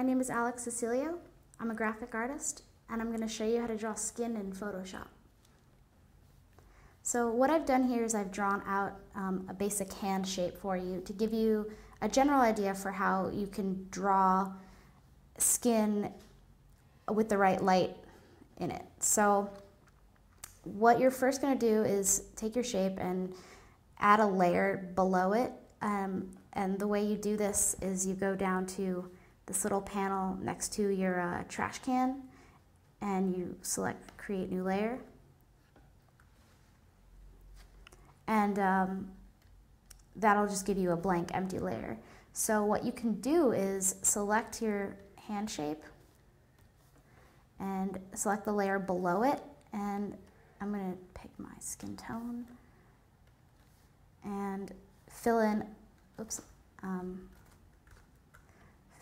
My name is Alex Cecilio. I'm a graphic artist and I'm going to show you how to draw skin in Photoshop. So what I've done here is I've drawn out um, a basic hand shape for you to give you a general idea for how you can draw skin with the right light in it. So what you're first going to do is take your shape and add a layer below it. Um, and the way you do this is you go down to this little panel next to your uh, trash can and you select create new layer. And um, that'll just give you a blank empty layer. So what you can do is select your hand shape and select the layer below it and I'm going to pick my skin tone and fill in, oops, um,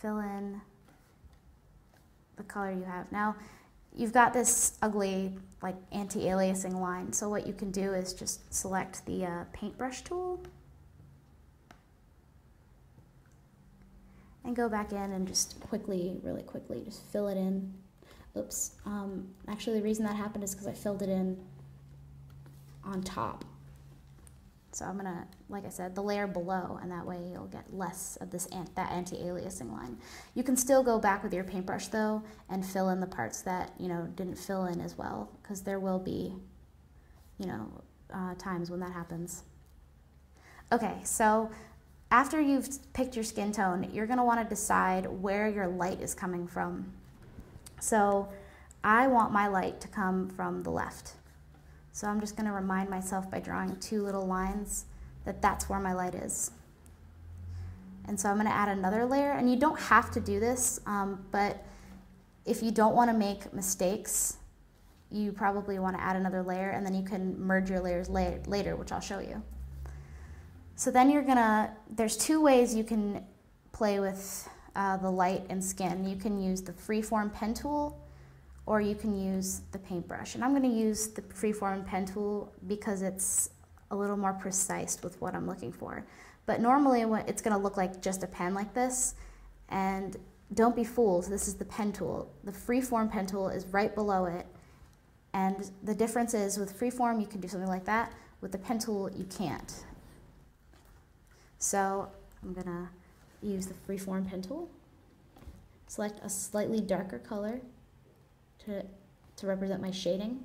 fill in the color you have. Now, you've got this ugly, like, anti-aliasing line, so what you can do is just select the uh, paintbrush tool and go back in and just quickly, really quickly, just fill it in. Oops. Um, actually, the reason that happened is because I filled it in on top. So I'm gonna, like I said, the layer below, and that way you'll get less of this that anti-aliasing line. You can still go back with your paintbrush though and fill in the parts that you know didn't fill in as well, because there will be, you know, uh, times when that happens. Okay, so after you've picked your skin tone, you're gonna want to decide where your light is coming from. So I want my light to come from the left. So I'm just going to remind myself by drawing two little lines that that's where my light is. And so I'm going to add another layer, and you don't have to do this, um, but if you don't want to make mistakes, you probably want to add another layer, and then you can merge your layers la later, which I'll show you. So then you're going to, there's two ways you can play with uh, the light and skin. You can use the freeform pen tool, or you can use the paintbrush. And I'm going to use the freeform pen tool because it's a little more precise with what I'm looking for. But normally it's going to look like just a pen like this. And don't be fooled, this is the pen tool. The freeform pen tool is right below it. And the difference is with freeform, you can do something like that. With the pen tool, you can't. So I'm going to use the freeform pen tool. Select a slightly darker color to, to represent my shading.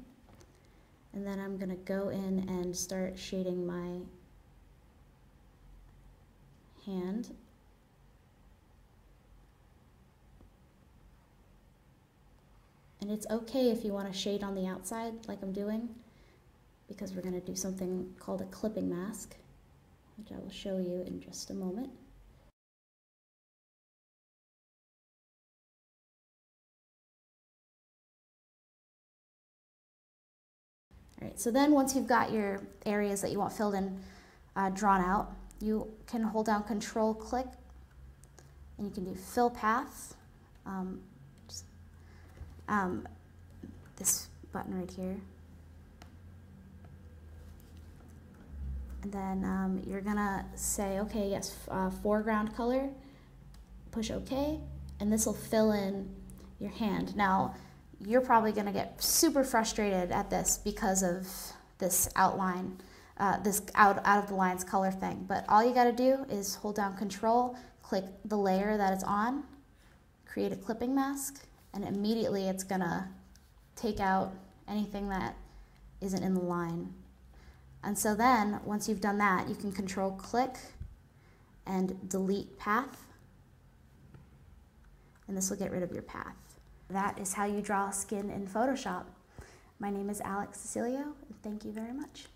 And then I'm going to go in and start shading my hand. And it's okay if you want to shade on the outside like I'm doing because we're going to do something called a clipping mask, which I will show you in just a moment. All right, so then once you've got your areas that you want filled in uh, drawn out, you can hold down Control click and you can do fill path. Um, just, um, this button right here. And then um, you're gonna say, okay, yes, uh, foreground color, push OK, and this will fill in your hand. Now, you're probably going to get super frustrated at this because of this outline, uh, this out, out of the lines color thing. But all you got to do is hold down control, click the layer that it's on, create a clipping mask, and immediately it's going to take out anything that isn't in the line. And so then, once you've done that, you can control click and delete path, and this will get rid of your path. That is how you draw skin in Photoshop. My name is Alex Cecilio, and thank you very much.